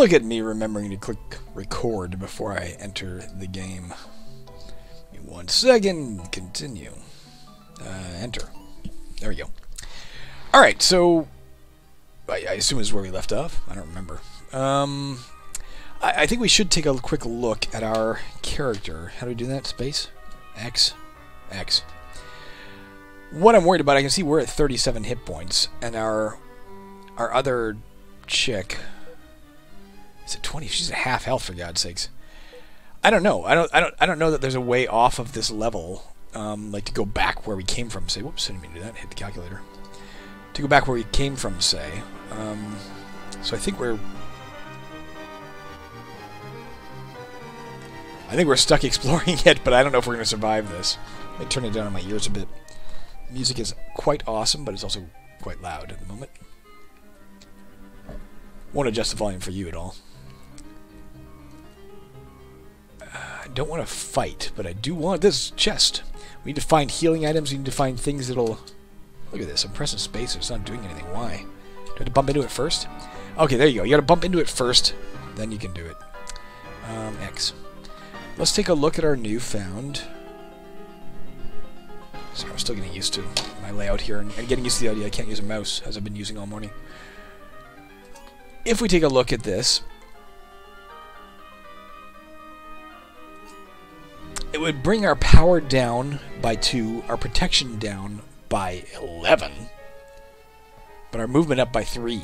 Look at me remembering to click record before I enter the game. One second, continue. Uh, enter. There we go. Alright, so I, I assume is where we left off. I don't remember. Um, I, I think we should take a quick look at our character. How do we do that? Space? X? X. What I'm worried about, I can see we're at 37 hit points, and our our other chick is at 20. She's at half health for God's sakes. I don't know. I don't. I don't. I don't know that there's a way off of this level, um, like to go back where we came from. Say, whoops, I didn't mean to do that. Hit the calculator. To go back where we came from, say. Um, so I think we're. I think we're stuck exploring it, but I don't know if we're going to survive this. Me turn it down on my ears a bit. The music is quite awesome, but it's also quite loud at the moment. Won't adjust the volume for you at all. Don't want to fight, but I do want this chest. We need to find healing items. We need to find things that'll... Look at this. I'm pressing space. It's not doing anything. Why? Do I have to bump into it first? Okay, there you go. You gotta bump into it first. Then you can do it. Um, X. Let's take a look at our newfound... Sorry, I'm still getting used to my layout here and, and getting used to the idea I can't use a mouse, as I've been using all morning. If we take a look at this, it would bring our power down by 2, our protection down by 11, but our movement up by 3.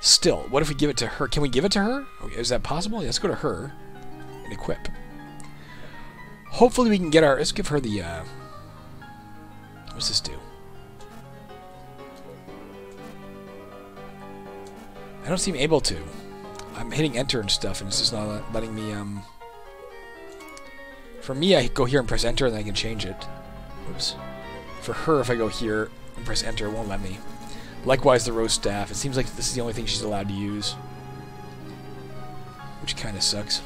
Still, what if we give it to her? Can we give it to her? Is that possible? Let's go to her and equip. Hopefully we can get our... Let's give her the... Uh, what's this do? I don't seem able to. I'm hitting enter and stuff, and it's just not letting me, um... For me, I go here and press enter, and then I can change it. Oops. For her, if I go here and press enter, it won't let me. Likewise, the rose staff. It seems like this is the only thing she's allowed to use. Which kind of sucks.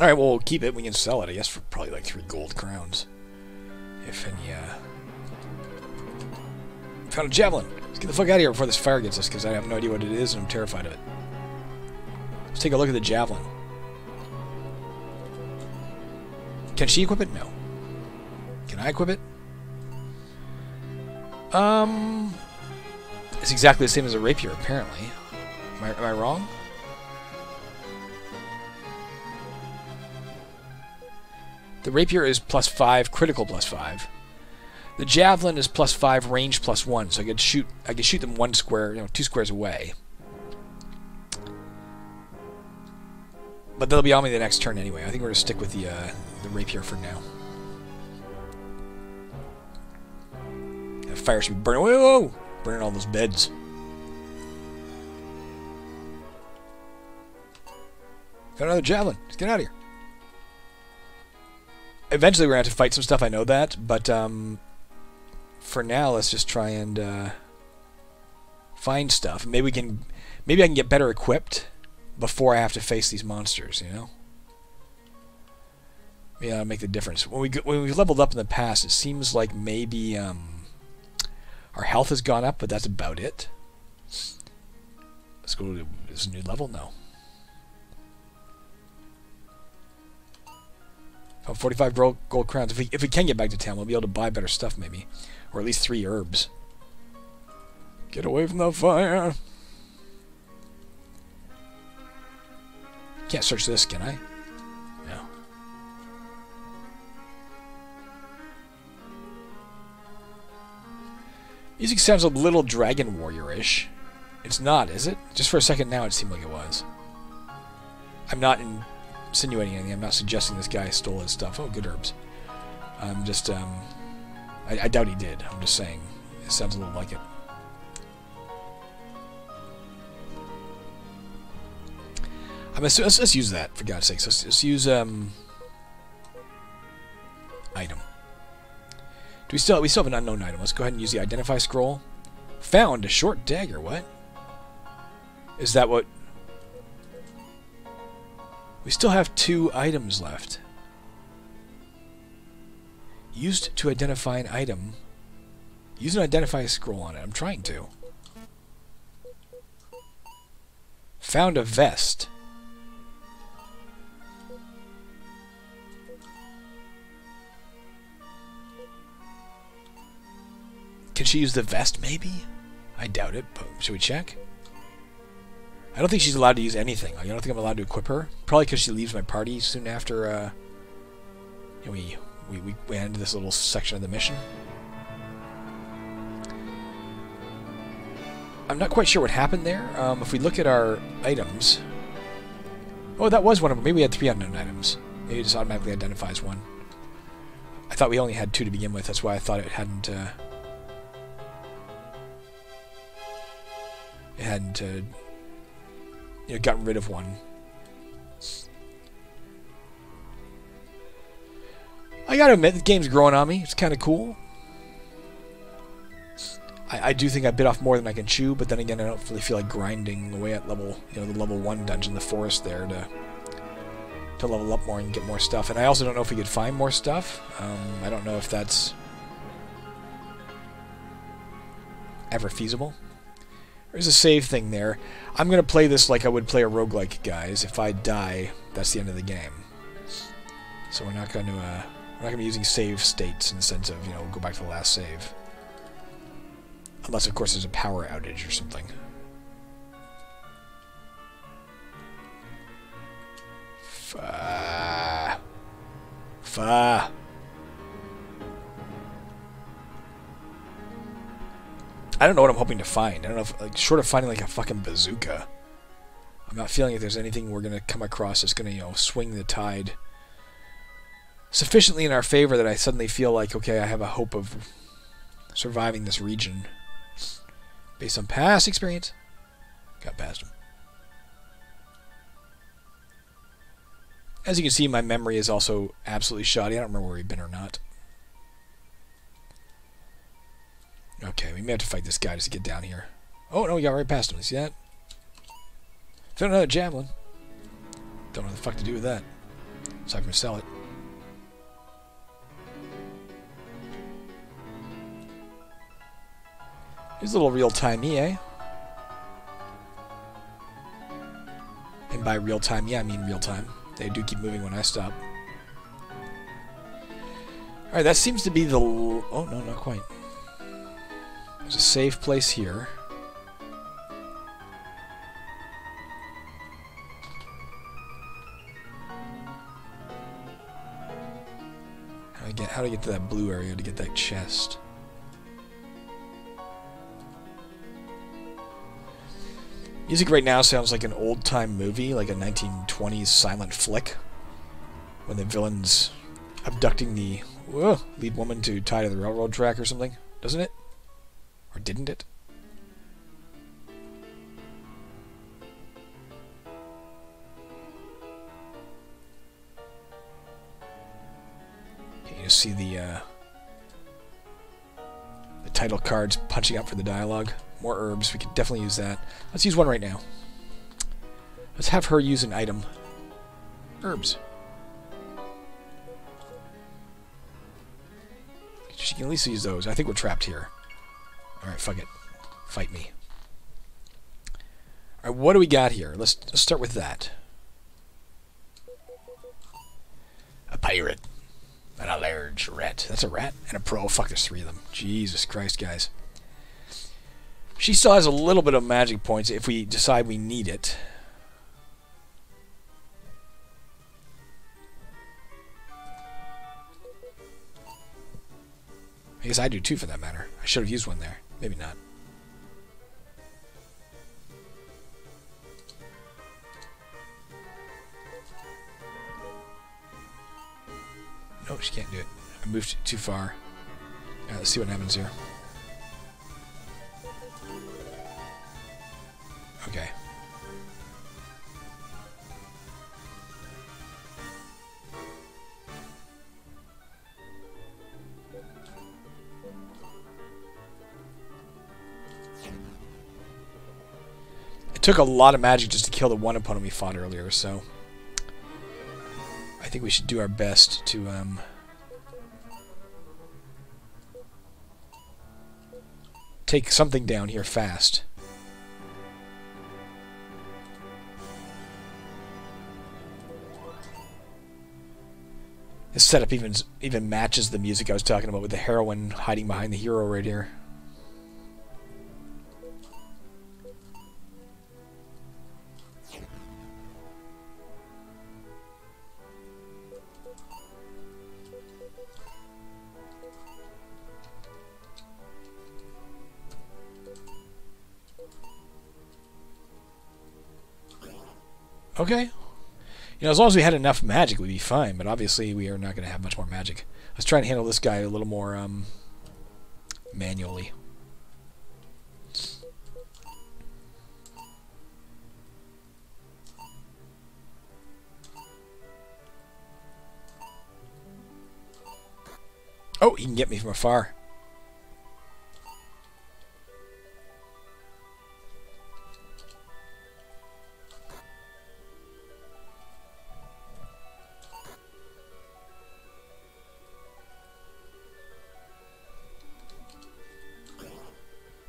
Alright, well, we'll keep it. We can sell it, I guess, for probably like three gold crowns. If any, uh... Found a javelin! Let's get the fuck out of here before this fire gets us, because I have no idea what it is, and I'm terrified of it. Let's take a look at the javelin. Can she equip it? No. Can I equip it? Um... It's exactly the same as a rapier, apparently. Am I, am I wrong? The rapier is plus 5, critical plus 5. The javelin is plus 5, range plus 1, so I could shoot I could shoot them one square, you know, two squares away. But they'll be on me the next turn anyway. I think we're going to stick with the, uh, the rapier for now. That fire should be burning. Whoa, whoa! Burning all those beds. Got another javelin. Let's get out of here. Eventually, we're going to have to fight some stuff, I know that. But, um, for now, let's just try and, uh, find stuff. Maybe we can... Maybe I can get better equipped before I have to face these monsters, you know? Yeah, that'll make the difference. When, we, when we've leveled up in the past, it seems like maybe, um... Our health has gone up, but that's about it. Let's go to this new level? No. Oh, 45 gold, gold crowns. If we, if we can get back to town, we'll be able to buy better stuff, maybe. Or at least three herbs. Get away from the fire! Can't search this, can I? No. Music sounds a little Dragon Warrior-ish. It's not, is it? Just for a second now it seemed like it was. I'm not insinuating anything. I'm not suggesting this guy stole his stuff. Oh, good herbs. I'm just, um... I, I doubt he did. I'm just saying. It sounds a little like it. I'm let's, let's use that, for God's sakes. Let's, let's use, um... Item. Do we still we still have an unknown item? Let's go ahead and use the identify scroll. Found a short dagger. What? Is that what? We still have two items left. Used to identify an item. Use an identify scroll on it. I'm trying to. found a vest. Can she use the vest, maybe? I doubt it, but should we check? I don't think she's allowed to use anything. I don't think I'm allowed to equip her. Probably because she leaves my party soon after uh, we, we, we, we end this little section of the mission. I'm not quite sure what happened there. Um, if we look at our items... Oh, that was one of them. Maybe we had three unknown items. Maybe it just automatically identifies one. I thought we only had two to begin with. That's why I thought it hadn't... Uh, hadn't... Uh, you know, gotten rid of one. I gotta admit, the game's growing on me. It's kind of cool. I, I, do think I bit off more than I can chew, but then again, I don't really feel like grinding away at level, you know, the level one dungeon, the forest there, to to level up more and get more stuff. And I also don't know if we could find more stuff. Um, I don't know if that's ever feasible. There's a save thing there. I'm going to play this like I would play a roguelike, guys. If I die, that's the end of the game. So we're not going to, uh, we're not going to be using save states in the sense of, you know, go back to the last save. Unless, of course, there's a power outage or something. Fa. Fa. I don't know what I'm hoping to find. I don't know if, like, short of finding like a fucking bazooka. I'm not feeling if there's anything we're gonna come across that's gonna, you know, swing the tide sufficiently in our favor that I suddenly feel like, okay, I have a hope of surviving this region based on past experience. Got past him. As you can see, my memory is also absolutely shoddy. I don't remember where we've been or not. Okay, we may have to fight this guy just to get down here. Oh, no, we got right past him. See that? Found another javelin. Don't know what the fuck to do with that. So I can sell it. Here's a little real-time EA. Eh? And by real-time, yeah, I mean real-time. They do keep moving when I stop. Alright, that seems to be the... Oh, no, not quite. There's a safe place here. How do I get how get to that blue area to get that chest? Music right now sounds like an old-time movie, like a 1920s silent flick. When the villain's abducting the uh, lead woman to tie to the railroad track or something, doesn't it? Or didn't it? You see the uh, the title cards punching up for the dialogue. More herbs. We could definitely use that. Let's use one right now. Let's have her use an item. Herbs. She can at least use those. I think we're trapped here. Alright, fuck it. Fight me. Alright, what do we got here? Let's, let's start with that. A pirate. And a large rat. That's a rat? And a pro. Fuck, there's three of them. Jesus Christ, guys. She still has a little bit of magic points if we decide we need it. I guess I do too, for that matter. I should have used one there. Maybe not. No, she can't do it. I moved too far. Alright, let's see what happens here. took a lot of magic just to kill the one opponent we fought earlier, so... I think we should do our best to, um... Take something down here fast. This setup even even matches the music I was talking about with the heroine hiding behind the hero right here. Okay. You know, as long as we had enough magic, we'd be fine. But obviously, we are not going to have much more magic. Let's try and handle this guy a little more um, manually. Oh, he can get me from afar.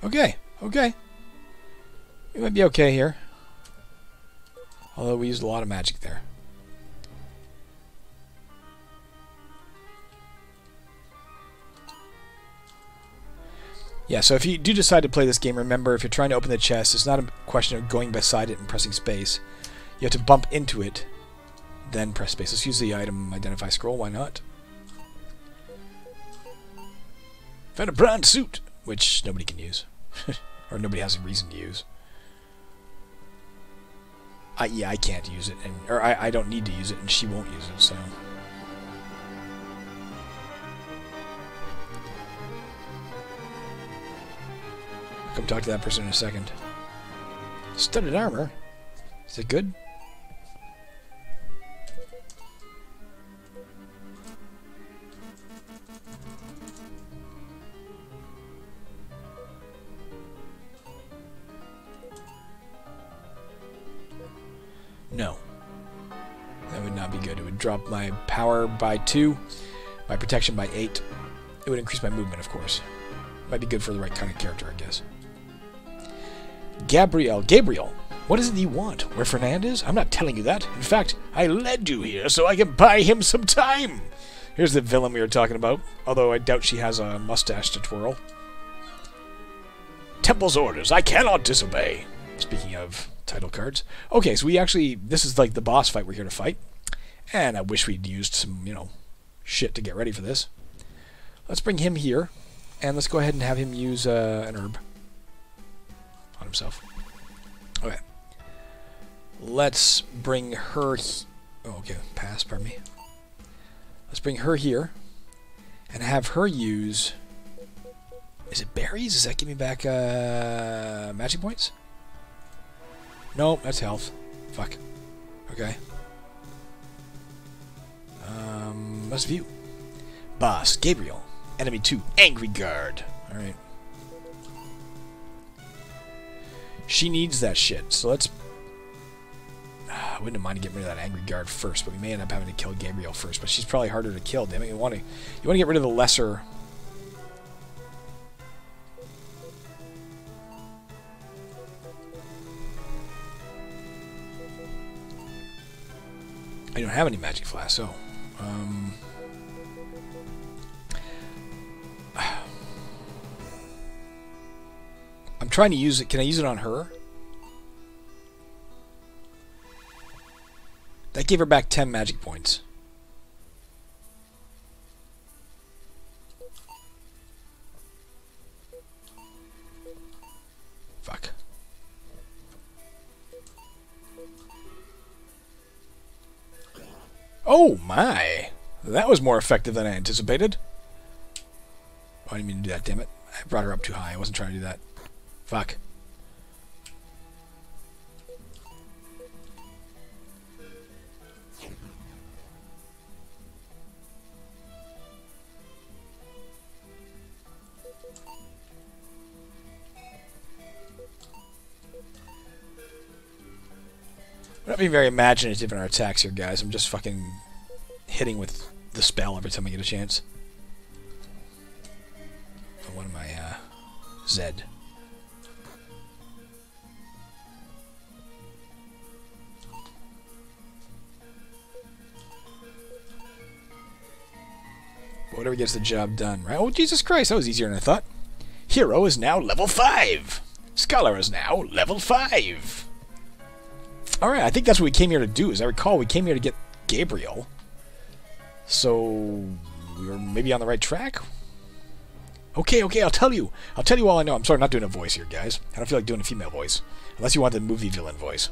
Okay, okay. We might be okay here. Although we used a lot of magic there. Yeah, so if you do decide to play this game, remember, if you're trying to open the chest, it's not a question of going beside it and pressing space. You have to bump into it, then press space. Let's use the item identify scroll, why not? Found a brown suit, which nobody can use. or nobody has a reason to use. I, yeah, I can't use it, and or I, I don't need to use it, and she won't use it, so... Come talk to that person in a second. Studded armor? Is it good? No. That would not be good. It would drop my power by 2, my protection by 8. It would increase my movement, of course. Might be good for the right kind of character, I guess. Gabriel. Gabriel! What is it you want? Where Fernand is? I'm not telling you that. In fact, I led you here so I can buy him some time! Here's the villain we were talking about, although I doubt she has a mustache to twirl. Temple's orders. I cannot disobey. Speaking of title cards. Okay, so we actually, this is like the boss fight we're here to fight. And I wish we'd used some, you know, shit to get ready for this. Let's bring him here, and let's go ahead and have him use uh, an herb on himself. Okay. Let's bring her... Oh, okay, pass, pardon me. Let's bring her here, and have her use... Is it berries? Does that give me back uh, magic points? Nope, that's health. Fuck. Okay. Um, let's view. Boss, Gabriel. Enemy 2, Angry Guard. Alright. She needs that shit, so let's... I wouldn't mind getting rid of that Angry Guard first, but we may end up having to kill Gabriel first, but she's probably harder to kill, damn it. You want to, you want to get rid of the lesser I don't have any magic flask, so... Um, I'm trying to use it. Can I use it on her? That gave her back 10 magic points. Oh my! That was more effective than I anticipated. Oh, I didn't mean to do that, damn it. I brought her up too high. I wasn't trying to do that. Fuck. Not being very imaginative in our attacks here, guys. I'm just fucking hitting with the spell every time I get a chance. One of my, uh, Zed. whatever gets the job done, right? Oh, Jesus Christ, that was easier than I thought. Hero is now level 5. Scholar is now level 5. Alright, I think that's what we came here to do. As I recall, we came here to get Gabriel. So, we were maybe on the right track? Okay, okay, I'll tell you. I'll tell you all I know. I'm sorry, I'm not doing a voice here, guys. I don't feel like doing a female voice. Unless you want the movie villain voice.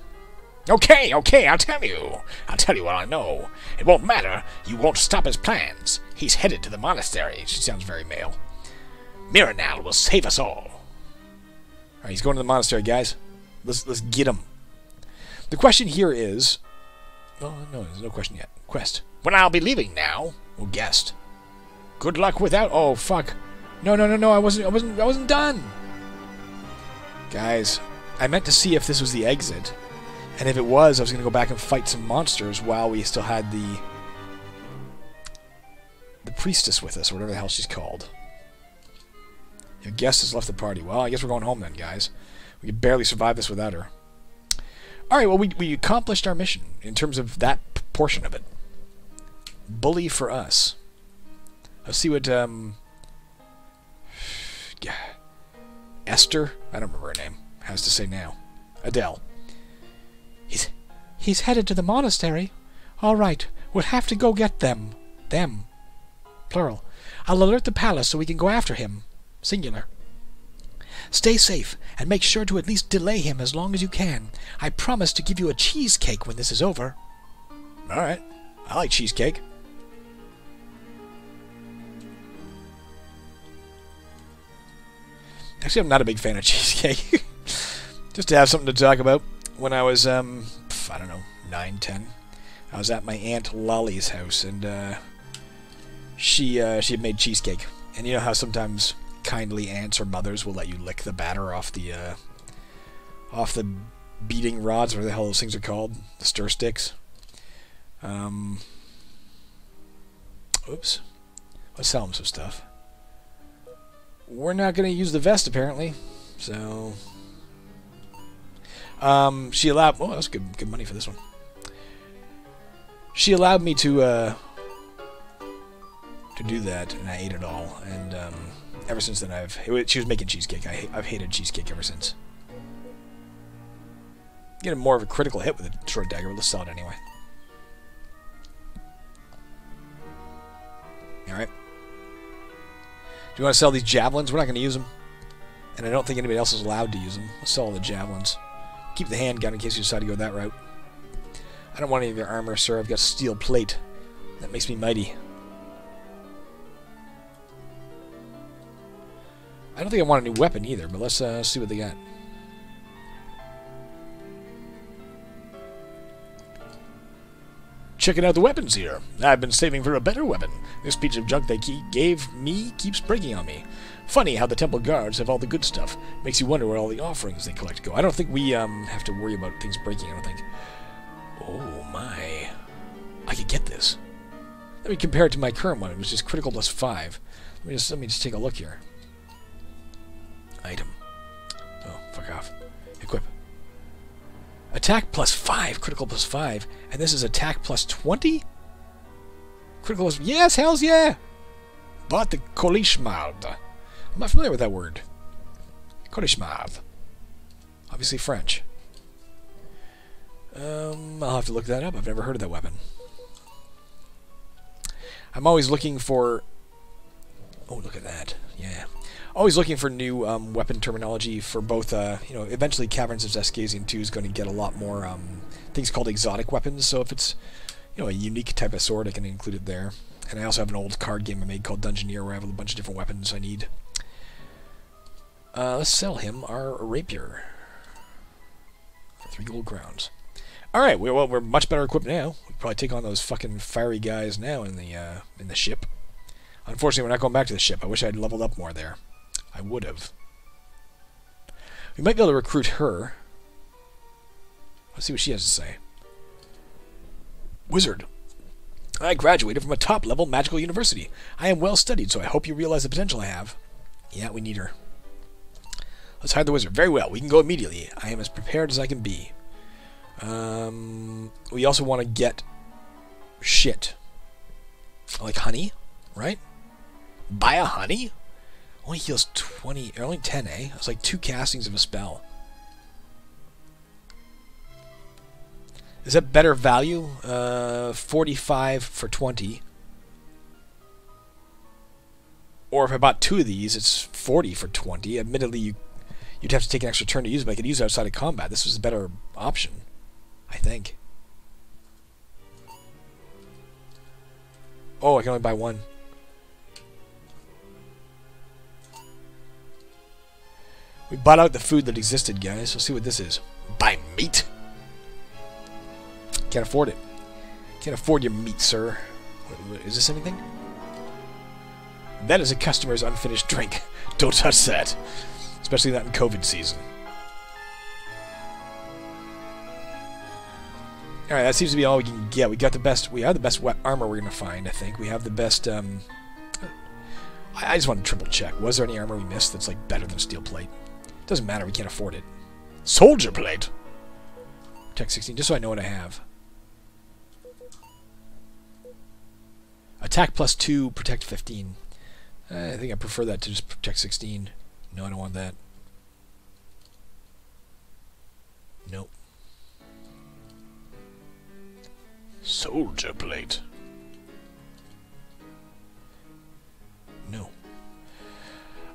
Okay, okay, I'll tell you. I'll tell you what I know. It won't matter. You won't stop his plans. He's headed to the monastery. She sounds very male. Miranal will save us all. Alright, he's going to the monastery, guys. Let's let's get him. The question here is Oh no, there's no question yet. Quest. When I'll be leaving now. Oh guest. Good luck without oh fuck. No no no no I wasn't I wasn't I wasn't done. Guys, I meant to see if this was the exit. And if it was, I was going to go back and fight some monsters while we still had the the priestess with us, or whatever the hell she's called. Your guest has left the party. Well, I guess we're going home then, guys. We could barely survive this without her. Alright, well, we, we accomplished our mission in terms of that portion of it. Bully for us. Let's see what, um... Yeah. Esther? I don't remember her name. Has to say now. Adele. He's, he's headed to the monastery. All right, we'll have to go get them. Them. Plural. I'll alert the palace so we can go after him. Singular. Stay safe, and make sure to at least delay him as long as you can. I promise to give you a cheesecake when this is over. All right. I like cheesecake. Actually, I'm not a big fan of cheesecake. Just to have something to talk about. When I was, um, I don't know, 9, 10, I was at my Aunt Lolly's house, and, uh, she, uh, she had made cheesecake. And you know how sometimes kindly aunts or mothers will let you lick the batter off the, uh, off the beating rods, whatever the hell those things are called, the stir sticks. Um, oops. Let's sell them some stuff. We're not going to use the vest, apparently. So... Um, she allowed... Oh, that's good, good money for this one. She allowed me to, uh... To do that, and I ate it all. And, um... Ever since then, I've... She was making cheesecake. I, I've hated cheesecake ever since. Getting more of a critical hit with a short dagger, but let's sell it anyway. Alright. Do you want to sell these javelins? We're not going to use them. And I don't think anybody else is allowed to use them. Let's sell all the javelins. Keep the handgun in case you decide to go that route. I don't want any of your armor, sir. I've got steel plate. That makes me mighty. I don't think I want a new weapon either, but let's uh, see what they got. Checking out the weapons here. I've been saving for a better weapon. This piece of junk they gave me keeps breaking on me. Funny how the temple guards have all the good stuff. Makes you wonder where all the offerings they collect go. I don't think we um, have to worry about things breaking, I don't think. Oh my. I could get this. Let me compare it to my current one, It was just critical plus 5. Let me just, let me just take a look here. Item. Oh, fuck off. Equip. Attack plus 5, critical plus 5, and this is attack plus 20? Critical plus... Yes, hells yeah! But the Kolishmard. I'm not familiar with that word. Kolishmard. Obviously French. Um, I'll have to look that up. I've never heard of that weapon. I'm always looking for... Oh, look at that. Yeah always looking for new um, weapon terminology for both. Uh, you know, eventually Caverns of Zascasian 2 is going to get a lot more um, things called exotic weapons. So if it's you know a unique type of sword, I can include it there. And I also have an old card game I made called Dungeoneer where I have a bunch of different weapons I need. Uh, let's sell him our rapier for three gold crowns. All right, we're, well, we're much better equipped now. We probably take on those fucking fiery guys now in the uh, in the ship. Unfortunately, we're not going back to the ship. I wish I'd leveled up more there. I would have. We might be able to recruit her. Let's see what she has to say. Wizard. I graduated from a top-level magical university. I am well studied, so I hope you realize the potential I have. Yeah, we need her. Let's hire the wizard. Very well. We can go immediately. I am as prepared as I can be. Um, we also want to get shit. Like honey, right? Buy a honey? Only heals 20, or only 10, eh? It's like two castings of a spell. Is that better value? Uh, 45 for 20. Or if I bought two of these, it's 40 for 20. Admittedly, you, you'd have to take an extra turn to use it, but I could use it outside of combat. This was a better option, I think. Oh, I can only buy one. We bought out the food that existed, guys. Let's see what this is. Buy meat? Can't afford it. Can't afford your meat, sir. Is this anything? That is a customer's unfinished drink. Don't touch that. Especially not in COVID season. Alright, that seems to be all we can get. We got the best, we have the best armor we're going to find, I think. We have the best, um... I, I just want to triple check. Was there any armor we missed that's, like, better than steel plate? Doesn't matter, we can't afford it. Soldier plate! Tech 16, just so I know what I have. Attack plus 2, protect 15. I think I prefer that to just protect 16. No, I don't want that. Nope. Soldier plate. No.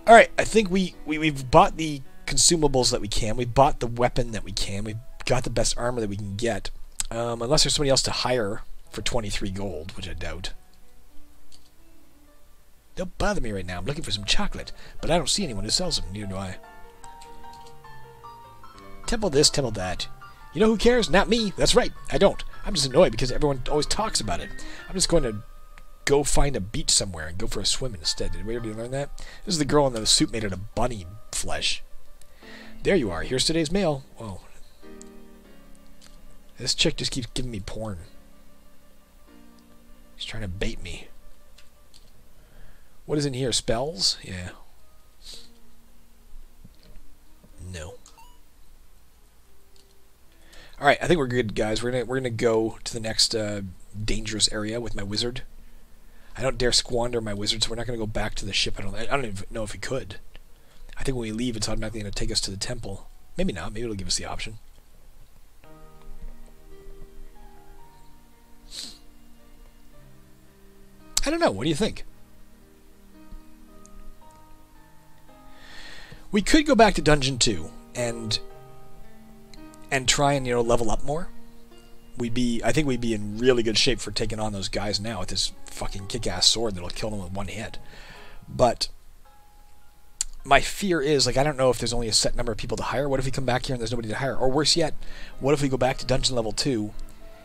Alright, I think we, we, we've bought the consumables that we can. We've bought the weapon that we can. We've got the best armor that we can get. Um, unless there's somebody else to hire for 23 gold, which I doubt. Don't bother me right now. I'm looking for some chocolate, but I don't see anyone who sells them. Neither do I. Temple this, temple that. You know who cares? Not me. That's right. I don't. I'm just annoyed because everyone always talks about it. I'm just going to go find a beach somewhere and go for a swim instead. Did we already learn that? This is the girl in the suit made out of bunny flesh. There you are. Here's today's mail. Whoa. This chick just keeps giving me porn. She's trying to bait me. What is in here? Spells? Yeah. No. All right, I think we're good, guys. We're gonna we're gonna go to the next uh, dangerous area with my wizard. I don't dare squander my wizard, so we're not gonna go back to the ship. I don't. I don't even know if we could. I think when we leave, it's automatically gonna take us to the temple. Maybe not. Maybe it'll give us the option. I don't know. What do you think? We could go back to Dungeon 2 and and try and, you know, level up more. We'd be I think we'd be in really good shape for taking on those guys now with this fucking kick-ass sword that'll kill them with one hit. But my fear is like I don't know if there's only a set number of people to hire. What if we come back here and there's nobody to hire? Or worse yet, what if we go back to dungeon level 2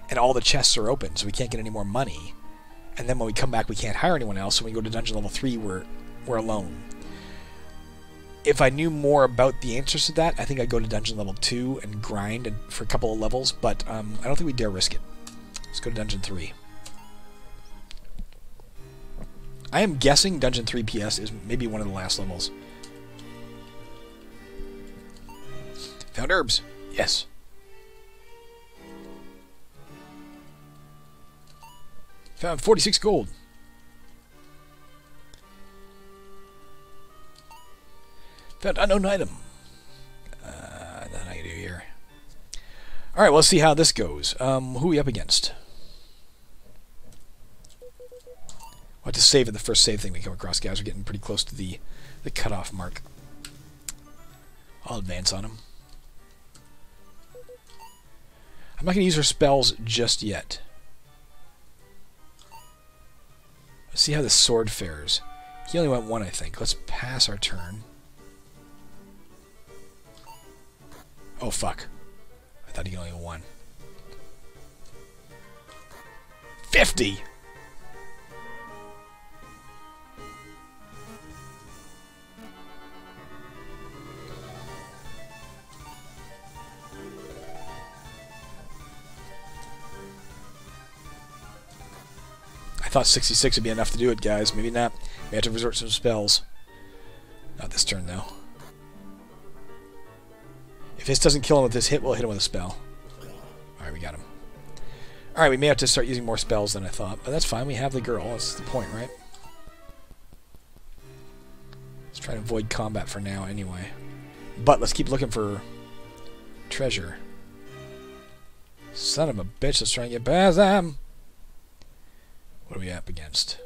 and all the chests are open so we can't get any more money? And then when we come back we can't hire anyone else, so when we go to dungeon level 3 we're we're alone if I knew more about the answers to that, I think I'd go to dungeon level 2 and grind for a couple of levels, but um, I don't think we dare risk it. Let's go to dungeon 3. I am guessing dungeon 3 PS is maybe one of the last levels. Found herbs. Yes. Found 46 gold. Found unknown item. Uh, nothing I can do here. Alright, well, let's see how this goes. Um, who are we up against? We'll have to save at the first save thing we come across, guys. We're getting pretty close to the, the cutoff mark. I'll advance on him. I'm not going to use her spells just yet. Let's see how the sword fares. He only went one, I think. Let's pass our turn. Oh, fuck. I thought he only won. 50! Thought 66 would be enough to do it, guys. Maybe not. We have to resort to some spells. Not this turn, though. If this doesn't kill him with this hit, we'll hit him with a spell. Alright, we got him. Alright, we may have to start using more spells than I thought, but that's fine. We have the girl. That's the point, right? Let's try and avoid combat for now anyway. But let's keep looking for treasure. Son of a bitch, let's try and get past them. What are we up against?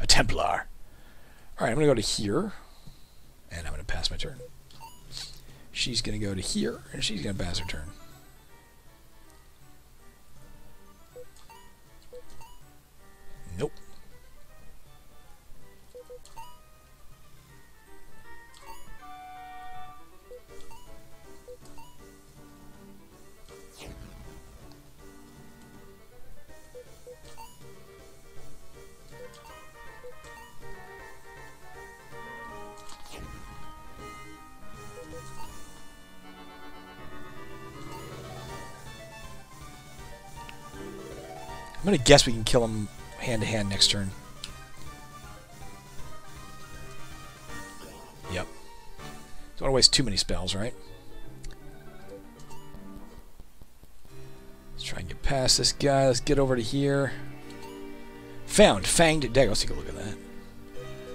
A Templar. Alright, I'm going to go to here. And I'm going to pass my turn. She's going to go to here, and she's going to pass her turn. I'm gonna guess we can kill him hand to hand next turn. Yep. Don't want to waste too many spells, right? Let's try and get past this guy. Let's get over to here. Found. Fanged dagger. Let's take a look at that.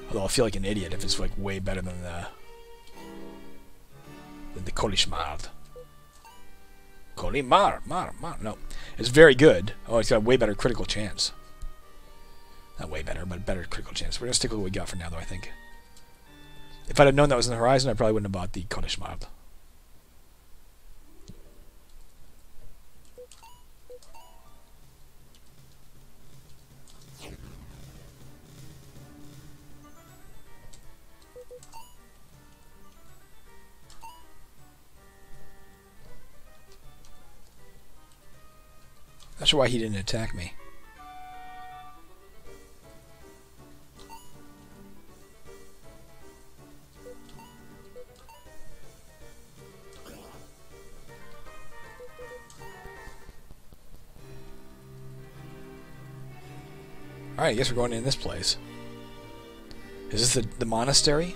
Although I feel like an idiot if it's like way better than the than the Kolishmard. Kolimar, mar, mar. No, it's very good. Oh, it's got a way better critical chance. Not way better, but better critical chance. We're gonna stick with what we got for now, though. I think. If I'd have known that was in the horizon, I probably wouldn't have bought the Kolishmard. Not sure why he didn't attack me. Alright, I guess we're going in this place. Is this the, the monastery?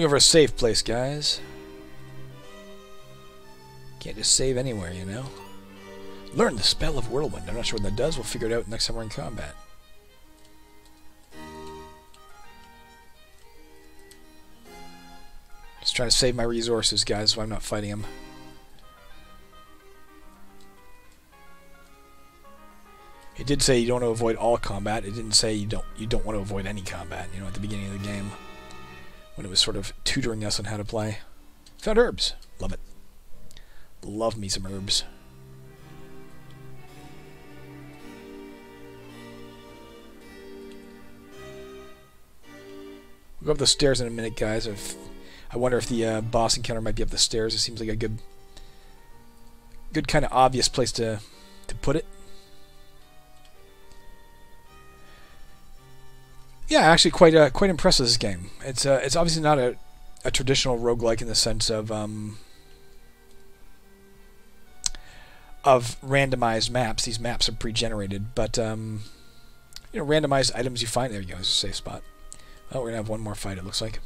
Looking for a safe place, guys. Can't just save anywhere, you know? Learn the spell of Whirlwind. I'm not sure what that does. We'll figure it out next time we're in combat. Just trying to save my resources, guys, so I'm not fighting him. It did say you don't want to avoid all combat. It didn't say you don't you don't want to avoid any combat, you know, at the beginning of the game. When it was sort of tutoring us on how to play. Found herbs. Love it. Love me some herbs. We'll go up the stairs in a minute, guys. If I wonder if the uh, boss encounter might be up the stairs. It seems like a good, good kind of obvious place to to put it. Yeah, actually, quite uh, quite impressed with this game. It's uh, it's obviously not a a traditional roguelike in the sense of um, of randomized maps. These maps are pre-generated, but um, you know, randomized items you find. There you go. It's a safe spot. Oh, we're to have one more fight, it looks like.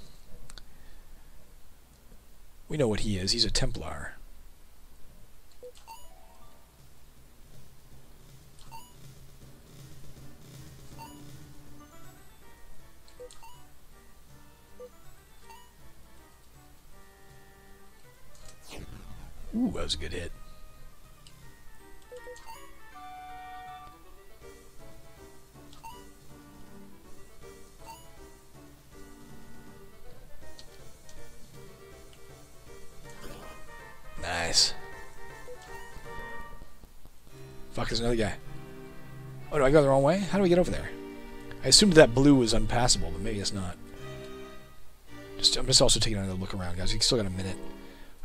We know what he is. He's a Templar. Ooh, that was a good hit. Nice. Fuck, there's another guy. Oh, do I go the wrong way? How do we get over there? I assumed that blue was unpassable, but maybe it's not. Just, I'm just also taking another look around, guys. We still got a minute.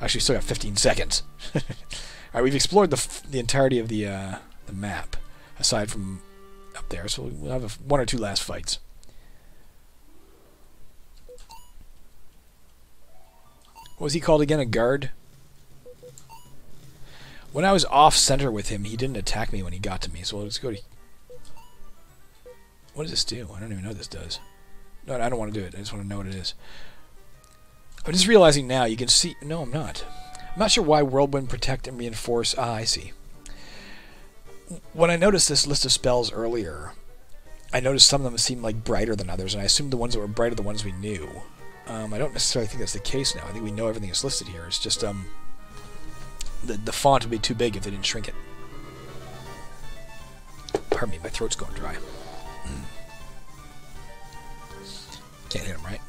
Actually, still got 15 seconds. All right, we've explored the the entirety of the uh, the map, aside from up there. So we'll have a, one or two last fights. What was he called again? A guard? When I was off center with him, he didn't attack me when he got to me. So let's go to. What does this do? I don't even know what this does. No, I don't want to do it. I just want to know what it is. I'm just realizing now, you can see... No, I'm not. I'm not sure why Whirlwind, Protect, and Reinforce... Ah, I see. When I noticed this list of spells earlier, I noticed some of them seemed like brighter than others, and I assumed the ones that were brighter the ones we knew. Um, I don't necessarily think that's the case now. I think we know everything that's listed here. It's just um, the, the font would be too big if they didn't shrink it. Pardon me, my throat's going dry. Mm. Can't hit him, right?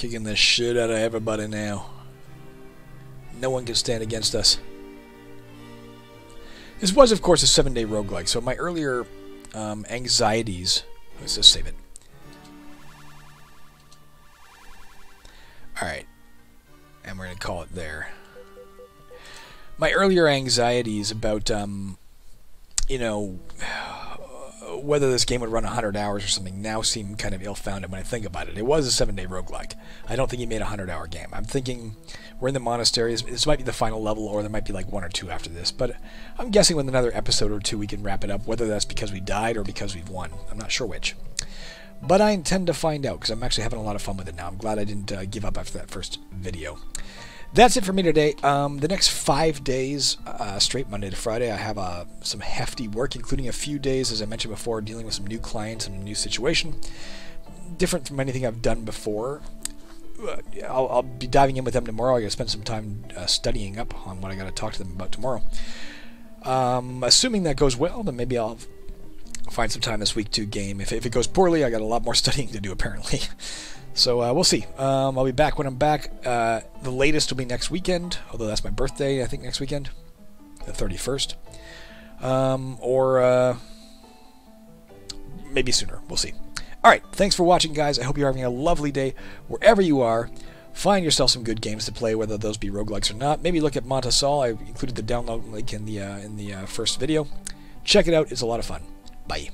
Kicking the shit out of everybody now. No one can stand against us. This was, of course, a seven-day roguelike, so my earlier um, anxieties... Let's just save it. Alright. And we're going to call it there. My earlier anxieties about, um, you know, whether this game would run 100 hours or something now seem kind of ill-founded when I think about it. It was a seven-day roguelike. I don't think he made a 100-hour game. I'm thinking we're in the monasteries. This might be the final level, or there might be like one or two after this. But I'm guessing with another episode or two we can wrap it up, whether that's because we died or because we've won. I'm not sure which. But I intend to find out, because I'm actually having a lot of fun with it now. I'm glad I didn't uh, give up after that first video. That's it for me today. Um, the next five days, uh, straight Monday to Friday, I have uh, some hefty work, including a few days, as I mentioned before, dealing with some new clients and a new situation. Different from anything I've done before. Uh, I'll, I'll, be diving in with them tomorrow. I got to spend some time uh, studying up on what I got to talk to them about tomorrow. Um, assuming that goes well, then maybe I'll find some time this week to game. If, if it goes poorly, I got a lot more studying to do, apparently. So uh, we'll see. Um, I'll be back when I'm back. Uh, the latest will be next weekend, although that's my birthday, I think, next weekend, the 31st. Um, or uh, maybe sooner. We'll see. All right. Thanks for watching, guys. I hope you're having a lovely day wherever you are. Find yourself some good games to play, whether those be roguelikes or not. Maybe look at Mont Asall. I included the download link in the uh, in the uh, first video. Check it out. It's a lot of fun. Bye.